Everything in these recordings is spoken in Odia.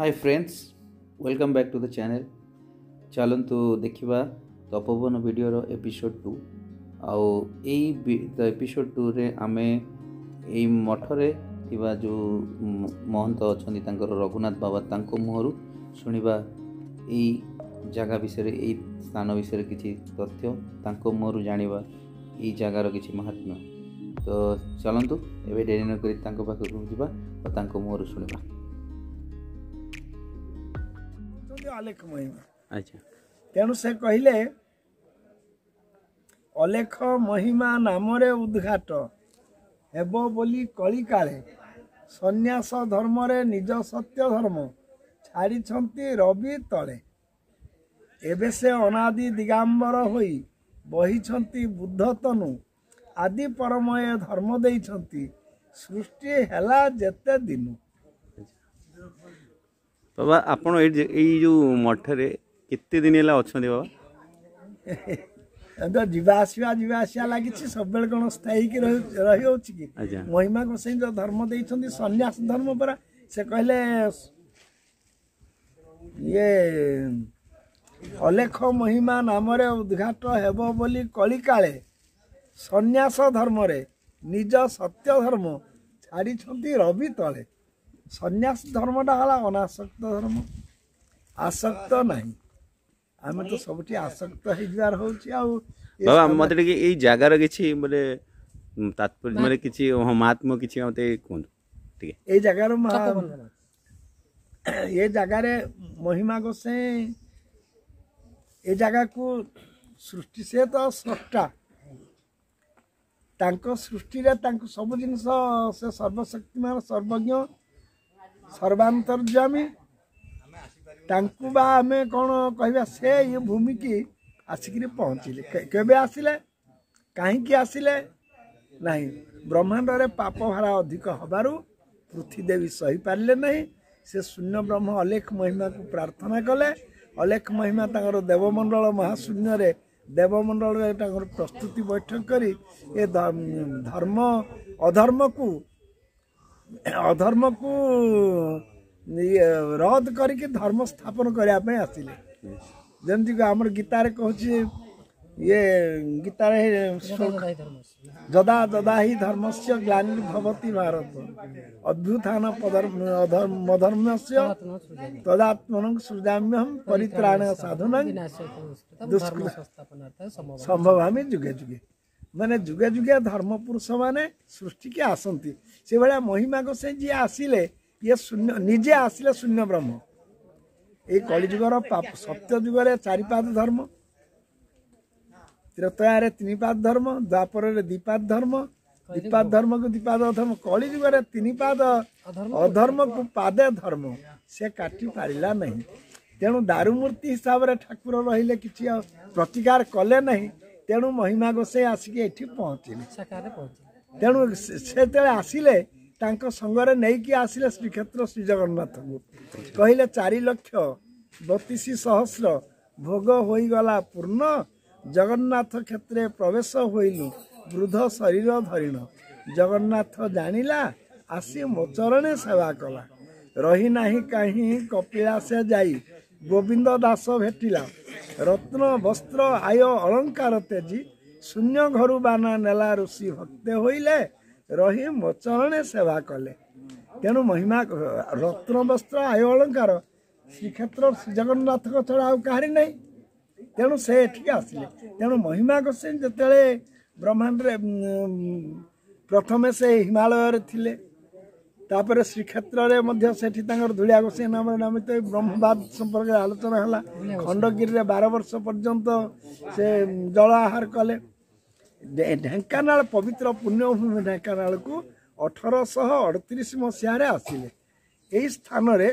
Hi friends welcome back to the channel ଚାଲନ୍ତୁ ଦେଖିବା ତପୋବନ ଭିଡ଼ିଓର ଏପିସୋଡ଼ ଟୁ ଆଉ ଏଇ ଏପିସୋଡ଼ ଟୁରେ ଆମେ ଏଇ ମଠରେ ଥିବା ଯେଉଁ ମହନ୍ତ ଅଛନ୍ତି ତାଙ୍କର ରଘୁନାଥ ବାବା ତାଙ୍କ ମୁହଁରୁ ଶୁଣିବା ଏଇ ଜାଗା ବିଷୟରେ ଏଇ ସ୍ଥାନ ବିଷୟରେ କିଛି ତଥ୍ୟ ତାଙ୍କ ମୁହଁରୁ ଜାଣିବା ଏଇ ଜାଗାର କିଛି ମହାତ୍ମ୍ୟ ତ ଚାଲନ୍ତୁ ଏବେ ଡେରି ନକରି ତାଙ୍କ ପାଖକୁ ଯିବା ଓ ତାଙ୍କ ମୁହଁରୁ ଶୁଣିବା ଅଲେଖ ମହିମା। ତେଣୁ ସେ କହିଲେ ଅଲେଖ ମହିମା ନାମରେ ଉଦ୍ଘାଟ ହେବ ବୋଲି କଳିକାଳେ ସନ୍ନ୍ୟାସ ଧର୍ମରେ ନିଜ ସତ୍ୟ ଧର୍ମ ଛାଡ଼ିଛନ୍ତି ରବି ତଳେ। ଏବେ ସେ ଅନାଦି ଦିଗାମ୍ବର ହୋଇ ବହିଛନ୍ତି ବୁଦ୍ଧ ତନୁ ଆଦି ପରମୟ ଧର୍ମ ଦେଇଛନ୍ତି ସୃଷ୍ଟି ହେଲା ଯେତେ ଦିନୁ। ବାବା ଆପଣ ଏଇ ଏଇ ଯେଉଁ ମଠରେ କେତେ ଦିନ ହେଲା ଅଛନ୍ତି ବାବା? ତ ଯିବା ଆସିବା ଯିବା ଆସିବା ଲାଗିଛି ସବୁବେଳେ କ'ଣ ସ୍ଥାୟୀ ହେଇକି ରହିଯାଉଛି କି? ମହିମା ଗୋସାଇଁ ଯୋଉ ଧର୍ମ ଦେଇଛନ୍ତି ସନ୍ନ୍ୟାସ ଧର୍ମ ପରା ସେ କହିଲେ ଇଏ ଅଲେଖ ମହିମା ନାମରେ ଉଦ୍ଘାଟ ହେବ ବୋଲି କଳିକାଳେ ସନ୍ନ୍ୟାସ ଧର୍ମରେ ନିଜ ସତ୍ୟ ଧର୍ମ ଛାଡ଼ିଛନ୍ତି ରବି ତଳେ। ସନ୍ନ୍ୟାସ ଧର୍ମଟା ହେଲା ଅନାସକ୍ତ ଧର୍ମ। ଆସକ୍ତ ନାହିଁ। ଆମେ ତ ସବୁଠି ଆସକ୍ତ ହେଇଯିବାର ହଉଛି ଆଉ ବାବା ମତେ ଟିକେ ଏଇ ଜାଗାର କିଛି ମାନେ ଉଁ, ତାତ୍ପର୍ଯ୍ୟ ମାନେ କିଛି ହଁ, ମହାତ୍ମ୍ୟ କିଛି ମତେ କୁହନ୍ତୁ ଟିକେ। ଏଇ ଜାଗାର ଏ ଜାଗାରେ ମହିମା ଗୋସାଇଁ ଏ ଜାଗାକୁ ସୃଷ୍ଟି ସେ ତ ସ୍ରଷ୍ଟା। ତାଙ୍କ ସୃଷ୍ଟିରେ ତାଙ୍କୁ ସବୁ ଜିନିଷ ସେ ସର୍ବଶକ୍ତିମାନ ସର୍ବଜ୍ଞ ସର୍ବାନ୍ତର୍ଯାମୀ ତାଙ୍କୁ ବା ଆମେ କ'ଣ କହିବା ସେ ଏ ଭୂମିକି ଆସିକିରି ପହଞ୍ଚିଲେ। କେବେ ଆସିଲେ? କାହିଁକି ଆସିଲେ? ନାହିଁ। ବ୍ରହ୍ମାଣ୍ଡରେ ପାପ ଭାରା ଅଧିକ ହେବାରୁ ପୃଥ୍ୱୀଦେବୀ ସହିପାରିଲେ ନାହିଁ। ସେ ଶୂନ୍ୟ ବ୍ରହ୍ମ ଅଲେଖ ମହିମାକୁ ପ୍ରାର୍ଥନା କଲେ। ଅଲେଖ ମହିମା ତାଙ୍କର ଦେବମଣ୍ଡଳ ମହାଶୂନ୍ୟରେ ଦେବମଣ୍ଡଳରେ ତାଙ୍କର ପ୍ରସ୍ତୁତି ବୈଠକ କରି ଏ ଧର୍ମ ଅଧର୍ମକୁ ଅଧର୍ମକୁ ଇଏ ରଦ କରିକି ଧର୍ମ ସ୍ଥାପନ କରିବା ପାଇଁ ଆସିଲେ ଯେମିତିକି ଆମର ଗୀତାରେ କହୁଛି ଇଏ ଗୀତାରେ ଶ୍ଲୋକ ଯଦା ଯଦା ହି ଧର୍ମସ୍ୟ ଗ୍ଲାନିର୍ଭବତି ଭାରତ ଅଭ୍ୟୁତ୍ଥାନ ଅଧର୍ମସ୍ୟ ତଦାତ୍ମନ ସୃଜାମ୍ୟହಂ ପରିତ୍ରାଣ ସାଧୁନ ସମ୍ଭବାମି ଯୁଗେ ଯୁଗେ ମାନେ ଯୁଗେ ଯୁଗେ ଧର୍ମ ପୁରୁଷ ମାନେ ସୃଷ୍ଟିକି ଆସନ୍ତି। ସେଭଳିଆ ମହିମା ଗୋସାଇଁ ଯିଏ ଆସିଲେ ଇଏ ଶୂନ୍ୟ ନିଜେ ଆସିଲେ ଶୂନ୍ୟ ବ୍ରହ୍ମ। ଏଇ କଳିଯୁଗର ପାପ ସତ୍ୟ ଯୁଗରେ ଚାରିପାଦ ଧର୍ମ ତ୍ରେତୟାରେ ତିନିପାଦ ଧର୍ମ ଦ୍ୱାପରରେ ଦ୍ୱିପାଦ ଧର୍ମ ଦ୍ୱିପାଦ ଧର୍ମକୁ ଦ୍ୱିପାଦ ଧର୍ମ କଳି ଯୁଗରେ ତିନିପାଦ ଅଧର୍ମକୁ ପାଦେ ଧର୍ମ ସେ କାଟି ପାରିଲା ନାହିଁ। ତେଣୁ ଦାରୁମୂର୍ତ୍ତି ହିସାବରେ ଠାକୁର ରହିଲେ କିଛି ଆଉ ପ୍ରତିକାର କଲେ ନାହିଁ। ତେଣୁ ମହିମା ଗୋସାଇ ଆସିକି ଏଠି ପହଞ୍ଚିଲେ। ତେଣୁ ସେ ସେ ଯେତେବେଳେ ଆସିଲେ ତାଙ୍କ ସଙ୍ଗରେ ନେଇକି ଆସିଲେ ଶ୍ରୀକ୍ଷେତ୍ର ଶ୍ରୀ ଜଗନ୍ନାଥଙ୍କୁ କହିଲେ ଚାରି ଲକ୍ଷ ବତିଶ ସହସ୍ର ଭୋଗ ହୋଇଗଲା ପୂର୍ଣ୍ଣ ଜଗନ୍ନାଥ କ୍ଷେତ୍ରରେ ପ୍ରବେଶ ହୋଇଲୁ ବୃଦ୍ଧ ଶରୀର ଧରିଣ। ଜଗନ୍ନାଥ ଜାଣିଲା ଆସି ମୋ ଚରଣେ ସେବା କଲା। ରହି ନାହିଁ କାହିଁ କପିଳାସେ ଯାଇ ଗୋବିନ୍ଦ ଦାସ ଭେଟିଲା। ରତ୍ନ ବସ୍ତ୍ର ଆୟ ଅଳଙ୍କାର ତେଜି ଶୂନ୍ୟ ଘରୁ ବାନା ନେଲା ଋଷି ଭକ୍ତେ ହୋଇଲେ ରହି ମୋ ଚରଣେ ସେବା କଲେ। ତେଣୁ ମହିମା ରତ୍ନ ବସ୍ତ୍ର ଆୟ ଅଳଙ୍କାର ଶ୍ରୀକ୍ଷେତ୍ର ଶ୍ରୀ ଜଗନ୍ନାଥଙ୍କ ଛଡ଼ା ଆଉ କାହାରି ନାହିଁ। ତେଣୁ ସେ ଏଠିକି ଆସିଲେ। ତେଣୁ ମହିମା ଗୋସାଇଁ ଯେତେବେଳେ ବ୍ରହ୍ମାଣ୍ଡରେ ପ୍ରଥମେ ସେ ହିମାଳୟରେ ଥିଲେ ତାପରେ ଶ୍ରୀକ୍ଷେତ୍ରରେ ମଧ୍ୟ ସେଠି ତାଙ୍କର ଧୂଳିଆ ଗୋସାଇଁ ନାମରେ ନାମିତ ବ୍ରହ୍ମବାଦ ସମ୍ପର୍କରେ ଆଲୋଚନା ହେଲା। ଖଣ୍ଡଗିରିରେ ବାର ବର୍ଷ ପର୍ଯ୍ୟନ୍ତ ସେ ଜଳ ଆହାର କଲେ। ଢେଙ୍କାନାଳ ପବିତ୍ର ପୁଣ୍ୟଭୂମି ଢେଙ୍କାନାଳକୁ ଅଠରଶହ ଅଠତିରିଶ ମସିହାରେ ଆସିଲେ। ଏହି ସ୍ଥାନରେ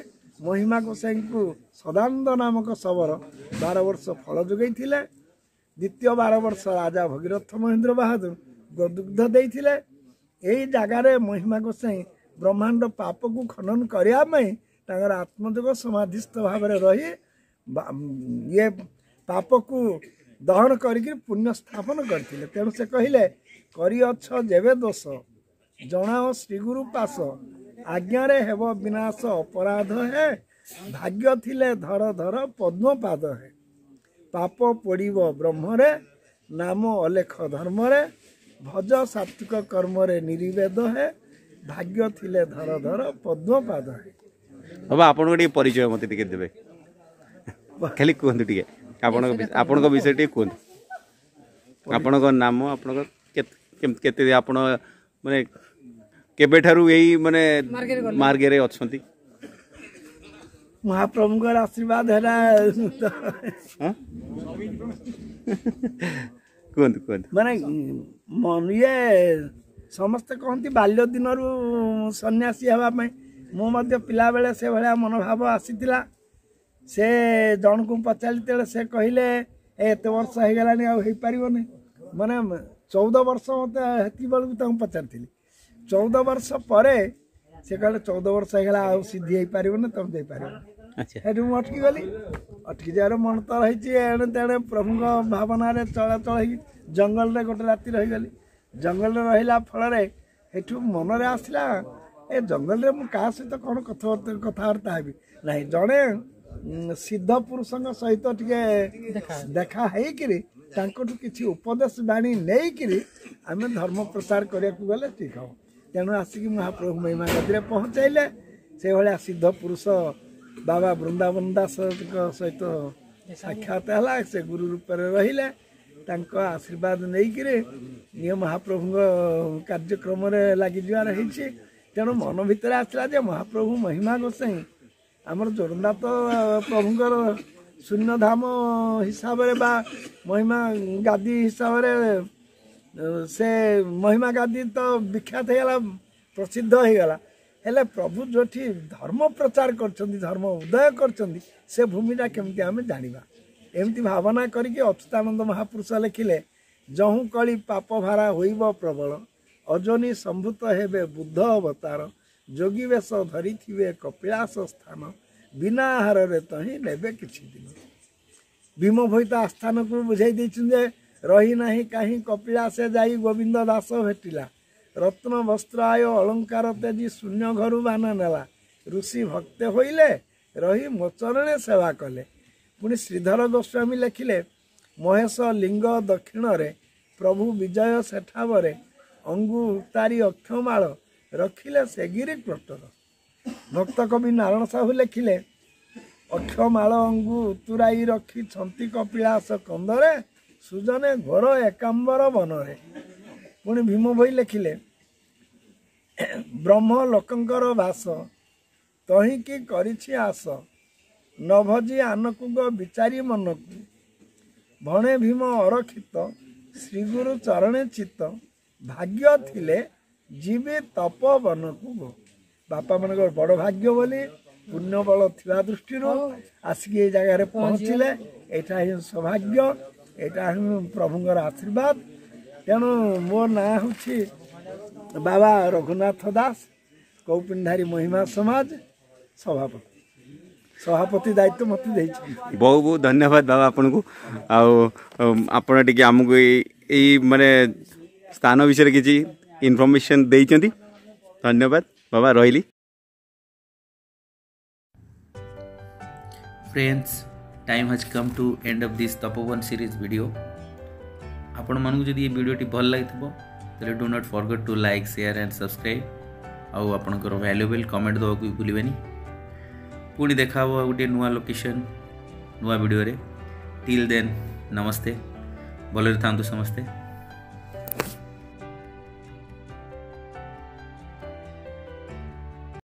ମହିମା ଗୋସାଇଙ୍କୁ ସଦାନନ୍ଦ ନାମକ ଶବର ବାର ବର୍ଷ ଫଳ ଯୋଗାଇଥିଲେ। ଦ୍ୱିତୀୟ ବାର ବର୍ଷ ରାଜା ଭଗୀରଥ ମହେନ୍ଦ୍ର ବାହାଦୁର ଗୋଦୁଗ୍ଧ ଦେଇଥିଲେ। ଏହି ଜାଗାରେ ମହିମା ଗୋସାଇଁ ବ୍ରହ୍ମାଣ୍ଡ ପାପକୁ ଖନନ କରିବା ପାଇଁ ତାଙ୍କର ଆତ୍ମଯୋଗ ସମାଧିସ୍ଥ ଭାବରେ ରହି ଇଏ ପାପକୁ ଦହନ କରିକି ପୁଣ୍ୟ ସ୍ଥାପନ କରିଥିଲେ। ତେଣୁ ସେ କହିଲେ କରିଅଛ ଯେବେ ଦୋଷ ଜଣାଅ ଶ୍ରୀଗୁରୁ ପାଶ। ଆଜ୍ଞାରେ ହେବ ବିନାଶ ଅପରାଧ ହେ ଭାଗ୍ୟ ଥିଲେ ଧର ଧର ପଦ୍ମ ପାଦ ହେ। ପାପ ପଡ଼ିବ ବ୍ରହ୍ମରେ ନାମ ଅଲେଖ ଧର୍ମରେ ଭଜ ସାତ୍ବିକ କର୍ମରେ ନିର୍ବେଦ ହେ ଭାଗ୍ୟ ଥିଲେ ଧର ଧର ପଦ୍ମ ପାଦ ହେ ବାବା ଆପଣଙ୍କ ଟିକେ ପରିଚୟ ମୋତେ ଟିକେ ଦେବେ। ଖାଲି କୁହନ୍ତୁ ଟିକେ। ଆପଣଙ୍କ ବିଷ- ଆପଣଙ୍କ ବିଷୟ ଟିକେ କୁହନ୍ତୁ। ଆପଣଙ୍କ ନାମ ଆପଣଙ୍କ କେତେ କେମିତି- କେତେ ଆପଣ ମାନେ କେବେଠାରୁ ଏଇ ମାନେ ମାର୍ଗରେ ଅଛନ୍ତି? ମହାପ୍ରଭୁଙ୍କର ଆଶୀର୍ବାଦ ହେଲା। ହଁ? କୁହନ୍ତୁ କୁହନ୍ତୁ। ମାନେ ମନ- ଇଏ ସମସ୍ତେ କହନ୍ତି ବାଲ୍ୟ ଦିନରୁ ସନ୍ନ୍ୟାସୀ ହେବା ପାଇଁ ମୁଁ ମଧ୍ୟ ପିଲାବେଳେ ସେଭଳିଆ ମନୋଭାବ ଆସିଥିଲା। ସେ ଜଣକୁ ପଚାରିଲି ତେବେଳେ ସେ କହିଲେ "ଏ ଏତେ ବର୍ଷ ହେଇଗଲାଣି ଆଉ ହେଇପାରିବନି। ମାନେ ଚଉଦ ବର୍ଷ ମୋତେ ହେତିକି ବେଳକୁ ତାଙ୍କୁ ପଚାରିଥିଲି। ଚଉଦ ବର୍ଷ ପରେ ସେ କହିଲେ ଚଉଦ ବର୍ଷ ହେଇଗଲା ଆଉ ସିଦ୍ଧି ହେଇପାରିବନି ତମେ ଦେଇପାରିବନି ଆଚ୍ଛା। ସେଠୁ ମୁଁ ଅଟକି ଗଲି। ଅଟକି ଯିବାର ମନ ତ ରହିଛି ଏଣେ ତେଣେ ପ୍ରଭୁଙ୍କ ଭାବନାରେ ଚଳାଚଳ ହେଇକି ଜଙ୍ଗଲରେ ଗୋଟେ ରାତି ରହିଗଲି। ଜଙ୍ଗଲରେ ରହିଲା ଫଳରେ ସେଠୁ ମନରେ ଆସିଲା ଏ ଜଙ୍ଗଲରେ ମୁଁ କାହା ସହିତ କ'ଣ କଥାବାର୍ତ୍ତା କଥାବାର୍ତ୍ତା ହେବି? ନାହିଁ ଜଣେ ଉଁ, ସିଦ୍ଧ ପୁରୁଷଙ୍କ ସହିତ ଟିକେ ଦେଖା ହେଇକିରି ତାଙ୍କଠୁ କିଛି ଉପଦେଶ ବାଣୀ ନେଇକିରି ଆମେ ଧର୍ମ ପ୍ରଚାର କରିବାକୁ ଗଲେ ଠିକ୍ ହେବ। ତେଣୁ ଆସିକି ମହାପ୍ରଭୁ ମହିମା ଗଦିରେ ପହଞ୍ଚାଇଲେ। ସେଇଭଳିଆ ସିଦ୍ଧ ପୁରୁଷ ବାବା ବୃନ୍ଦାବନ ଦାସଙ୍କ ସହିତ ସାକ୍ଷାତ ହେଲା ସେ ଗୁରୁ ରୂପରେ ରହିଲେ। ତାଙ୍କ ଆଶୀର୍ବାଦ ନେଇକିରି ଇଏ ମହାପ୍ରଭୁଙ୍କ କାର୍ଯ୍ୟକ୍ରମରେ ଲାଗିଯିବାର ହେଇଛି। ତେଣୁ ମନ ଭିତରେ ଆସିଲା ଯେ ମହାପ୍ରଭୁ ମହିମା ଗୋସାଇଁ ଆମର ଜୋରନ୍ଦାତ ପ୍ରଭୁଙ୍କର ଶୂନ୍ୟଧାମ ହିସାବରେ ବା ମହିମା ଗାଦି ହିସାବରେ ସେ ମହିମା ଗାଦି ତ ବିଖ୍ୟାତ ହେଇଗଲା ପ୍ରସିଦ୍ଧ ହେଇଗଲା। ହେଲେ ପ୍ରଭୁ ଯେଉଁଠି ଧର୍ମ ପ୍ରଚାର କରିଛନ୍ତି ଧର୍ମ ଉଦୟ କରିଛନ୍ତି ସେ ଭୂମିଟା କେମିତି ଆମେ ଜାଣିବା? ଏମିତି ଭାବନା କରିକି ଅଚ୍ୟୁତାନନ୍ଦ ମହାପୁରୁଷ ଲେଖିଲେ ଯହୁଁ କଳି ପାପ ଭାରା ହୋଇବ ପ୍ରବଳ ଅଜନି ସମ୍ଭୂତ ହେବେ ବୁଦ୍ଧ ଅବତାର ଯୋଗୀ ବେଶ ଧରିଥିବେ କପିଳାସ ସ୍ଥାନ ବିନା ଆହାରରେ ତହିଁ ନେବେ କିଛି ଦିନ ଭୀମ ଭୋଇତ ଆସ୍ଥାନକୁ ବୁଝାଇ ଦେଇଛନ୍ତି ଯେ ରହି ନାହିଁ କାହିଁ କପିଳାସେ ଯାଇ ଗୋବିନ୍ଦ ଦାସ ଭେଟିଲା। ରତ୍ନ ବସ୍ତ୍ର ଆୟ ଅଳଙ୍କାର ତେଜି ଶୂନ୍ୟ ଘରୁ ବାନ ନେଲା। ଋଷି ଭକ୍ତେ ହୋଇଲେ ରହି ମୋଚରଣେ ସେବା କଲେ। ପୁଣି ଶ୍ରୀଧର ଗୋସ୍ୱାମୀ ଲେଖିଲେ ମହେଶ ଲିଙ୍ଗ ଦକ୍ଷିଣରେ ପ୍ରଭୁ ବିଜୟ ସେଠାବରେ ଅଙ୍ଗୁ ଉତାରି ଅକ୍ଷମାଳ ରଖିଲେ ସେଗିରି କ୍ରୋଟର ଭକ୍ତ କବି ନାରାୟଣ ସାହୁ ଲେଖିଲେ ଅକ୍ଷମାଳ ଅଙ୍ଗୁ ଉତୁରାଇ ରଖିଛନ୍ତି କପିଳାସ କନ୍ଦରେ ସୁଜନେ ଘୋର ଏକାମ୍ବର ବନରେ ପୁଣି ଭୀମ ଭୋଇ ଲେଖିଲେ ବ୍ରହ୍ମ ଲୋକଙ୍କର ବାସ ତହିଁକି କରିଛି ଆସ। ନ ଭଜି ଆନକୁଗ ବିଚାରି ମନକୁ ଭଣେ ଭୀମ ଅରକ୍ଷିତ ଶ୍ରୀଗୁରୁ ଚରଣେ ଚିତ୍ତ ଭାଗ୍ୟ ଥିଲେ ଯିବେ ତପ ବନକୁ। ଗୋ ବାପାମାନଙ୍କର ବଡ଼ ଭାଗ୍ୟ ବୋଲି ପୁଣ୍ୟ ବଳ ଥିବା ଦୃଷ୍ଟିରୁ ଆସିକି ଏଇ ଜାଗାରେ ପହଞ୍ଚିଲେ। ଏଇଟା ହିଁ ସୌଭାଗ୍ୟ ଏଇଟା ହିଁ ପ୍ରଭୁଙ୍କର ଆଶୀର୍ବାଦ। ତେଣୁ ମୋ ନାଁ ହେଉଛି ବାବା ରଘୁନାଥ ଦାସ କୌପିନ୍ଧାରୀ ମହିମା ସମାଜ ସଭାପତି। ସଭାପତି ଦାୟିତ୍ୱ ମୋତେ ଦେଇଛନ୍ତି ବହୁତ ବହୁତ ଧନ୍ୟବାଦ ବାବା ଆପଣଙ୍କୁ। ଆଉ ଉମ୍, ଆପଣ ଟିକେ ଆମକୁ ଏଇ ଏଇ ମାନେ ସ୍ଥାନ ବିଷୟରେ କିଛି ଇନଫର୍ମେସନ୍ ଦେଇଛନ୍ତି। ଧନ୍ୟବାଦ। ବାବା ରହିଲି। Friends time has come to end of this Tapoban series video. ଆପଣମାନଙ୍କୁ ଯଦି ଏ ଭିଡ଼ିଓଟି ଭଲ ଲାଗିଥିବ ତାହେଲେ do not forget to like share and subscribe ଆଉ ଆପଣଙ୍କର ଭ୍ୟାଲୁଏବଲ୍ କମେଣ୍ଟ ଦେବାକୁ ବି ଭୁଲିବେନି। ପୁଣି ଦେଖା ହେବ ଗୋଟିଏ ନୂଆ ଲୋକେସନ୍ ନୂଆ ଭିଡ଼ିଓରେ ଟିଲ୍ ଦେନ୍ ନମସ୍ତେ ଭଲରେ ଥାନ୍ତୁ ସମସ୍ତେ